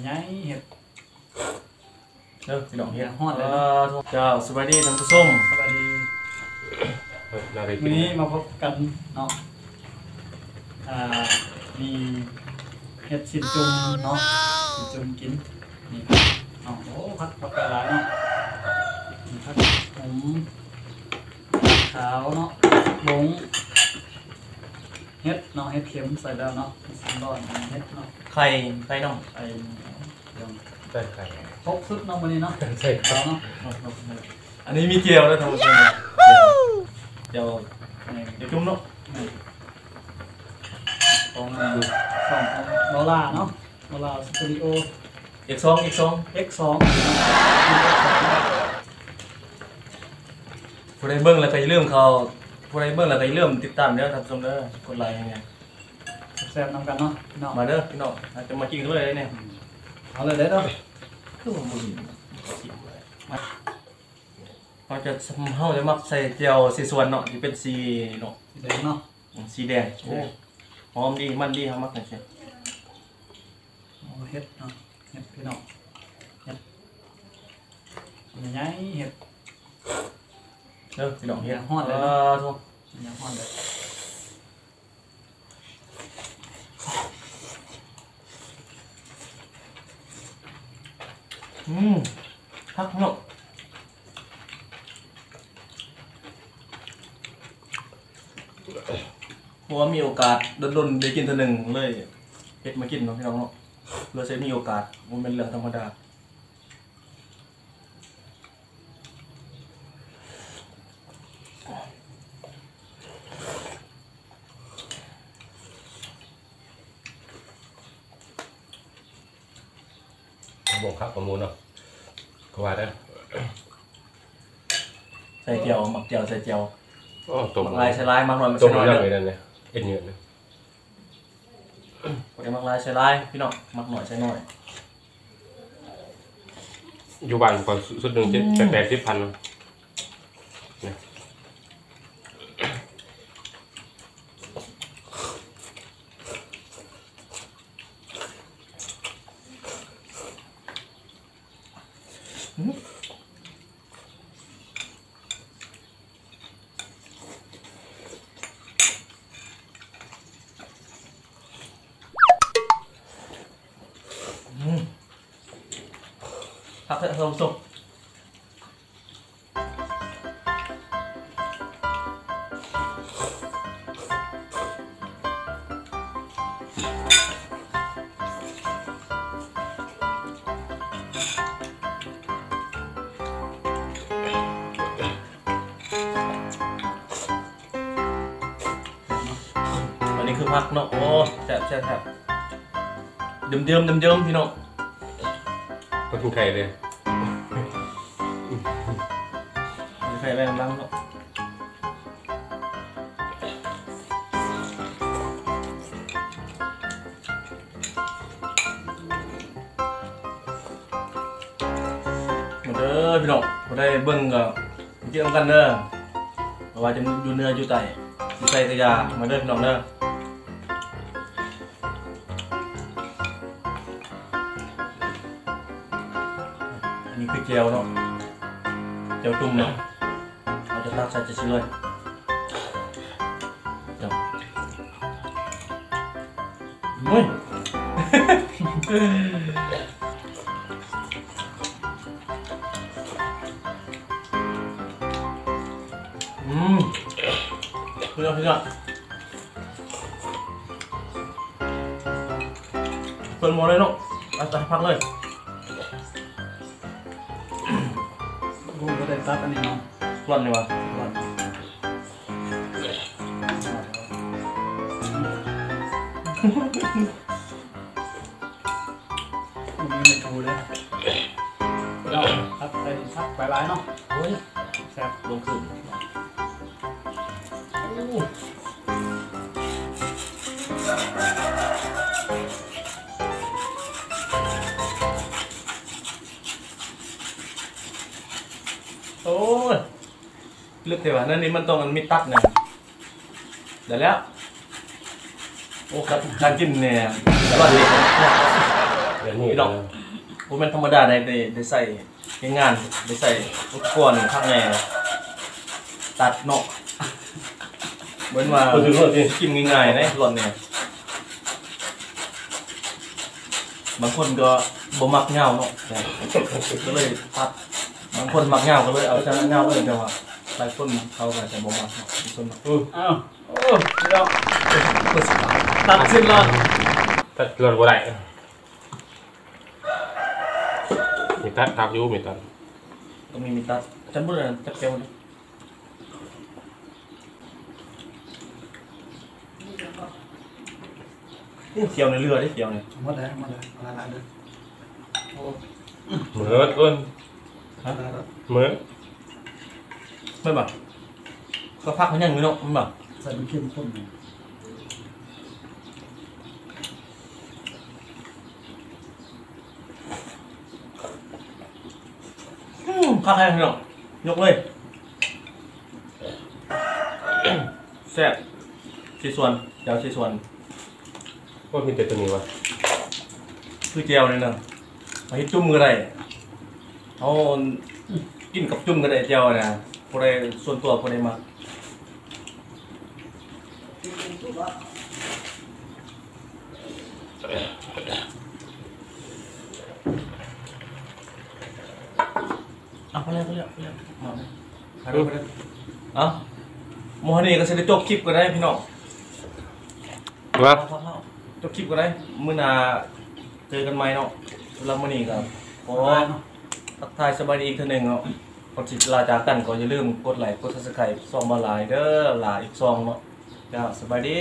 ใหญ่เห็ด เด้อพี่น้องเฮ็ดฮอดเลยเอเนาะอเจ้าสวัสดีท่านผู้ชมสวัสดีเราได้กิวันนนี้มาพบกันเนาะอ่ามีเห็ดชิดจุ่มเนาะชิดจุ่มกินนี่ครับเนาะโอ้พักพักกระไรเนาะนี่พักผมขาวเนาะบงเห็ดเนาะเห็ดเข็มใส่แล้วเนาะ สันดอนเห็ดเนาะไข่ไข่น้องไอ้เดี๋ยวได้ไข่ครบสุดเนาะวันนี้เนาะใช่คเอารับเนาะอันนี้มีเจียวแล้วท่านผู้ชมเจียวเดี๋ยวจุ่มเนาะของสองของโนล่าเนาะโนล่าสตูดิโอเอีกสองเอีกสอง X2 ผู้ใดเบิ่งแล้วก็อย่าลืมเขาผู้ใดเบิ่งแล้วก็อย่าลืมติดตามเด้อท่านผู้ชมเด้อกดไลค์ให้เนี่ย แซ่บๆนำกันเนาะพี่น้องมาเด้อพี่น้องอาจจะมากินกันเลยเนี่ยเอาเลยเด้อเนาะคือว่าบ่มีมาเราจะเฮาจะมักใส่เจียวสีส่วนเนาะที่เป็นสีเนาะสีแดงเนาะสีแดงโอ้หอมดีมันดีเฮามักจังซี่โอ้เห็ดเนาะเห็ดพี่น้องเห็ดใหญ่ๆเห็ดเด้อพี่น้องเฮ็ดฮอดเลยเอเนาะอโถ่ใหญ่ฮ้อนเลย อืมพักเนาะเพราะว่ามีโอกาสดนๆได้กินเทีหนึ่งเลยเฮ็ดมากินเนาะพี่น้องเนาะเราใช้มีโอกาสมันเป็นเรื่องธรรมดา บอกครับประมูลเนาะก็ว่าได้ใส่เจียวหมักเจียวใส่เจียวอ๋อตหบมักลายใส่ลายหมักหน่อยมันตใส่บหน่อยเรื่องเด้เลอยนั่นเนี่ยเอ็นเยอะเนี่ยปกติหมักลายใส่ลายพี่น้องหมักหน่อยใส่หน่อย อยู่บ้านก่อนสุดหนึ่งเจ็ดแปดแปดสิบพันเนี่ยพักเถอะท่านผู้ชมอันนี้คือพักเนาะโอ้แซ่บแซ่บแซ่บเดิมเดิมเดิมเดิมพี่น้องก็กินไข่เลย ใส่อะไรบ้างเนาะมาเด้อพี่น้องมาได้เบิ่งกับเกี่ยวกันเด้อเพราะว่าจะอยู่เนื้ออยู่ไตอยู่ไตกระยามาเด้อพี่น้องเด้อนนี้คือเจลเนาะเดี๋ยวจุ่มเนาะ เราจะตักใส่จะชิ้นเลยเดี๋ยวมุ้ยอืมเพื่อนเพื่อนเปิดหมดเลยเนาะเอาใส่พักเลยกูก็ได้ตัดอันนี้เนาะร่อนเลยวะ ก่อนอันไม่ถูเลยเราพักไปพักไปหลายเนาะโอ้ยแซ่บลงขึ้นโอ้โอ้ยลึกเทวะนั่นนี่มันตรงมันมีตัดเนี่ยเดี๋ยวแล้ว โอ้การการกินเนี่ยแต่ว่าเด็กแบบนี้พี่น้องผมเป็นธรรมดาได้ได้ได้ใส่ในงานได้ใส่อุปกรณ์ข้างในตัดเนาะเหมือนว่าคนถึงคนที่กินง่ายๆนะหล่อนเนี่ยบางคนก็บ่มักเหงาเนาะก็เลยตัดบางคนมักเหงาก็เลยเอาชนะเหงาเลยแต่ว่าหลายคนเขาก็จะบ่มักเนาะบางคนมักอืมอ้าวโอ้พี่น้องเปิดสตา ร์ทตัดสิ้นแล้วตัดเกินบ่ได้มีตัดทับอยู่มีตัดตรงนี้มีตัดฉันพูดเลยจับเกลียวเลยนี่เขียวในเรือได้เขียวเนี่ย หมดแล้วหมดแล้วมาละเลย เหมือนเอิ้น มาละเลย เหมือน ไม่แบ บก็พักมันยังอยู่เนาะมันแบบใส่เป็นเข้มข้นเลยพักให้เนาะยกเลยแซ่บชีส่วนเดี๋ยวชีส่วนว่ามีแต่ตัวนี้วะคือเจลเลยเนาะมาให้จุ่มก็ได้เอากินกับจุ่มก็ได้เจลนะพอได้ส่วนตัวพอได้มา เอาไปเลยไปเลยไปเลยมาเลยไปดูไปดูเอ้าโมฮันนี่ก็จะได้จบคลิปก็ได้พี่น้องว่าจบคลิปก็ได้มื้อหนาเจอกันใหม่เนาะสำหรับมื้อนี้ครับขอทักทายสบายดีอีกเทีหนึงเนาะก่อนสิลาจากกันก็อย่าลืมกดไลค์กด Subscribe ซองมาหลายเด้อหลายอีกซองเนาะจ้าสบายดี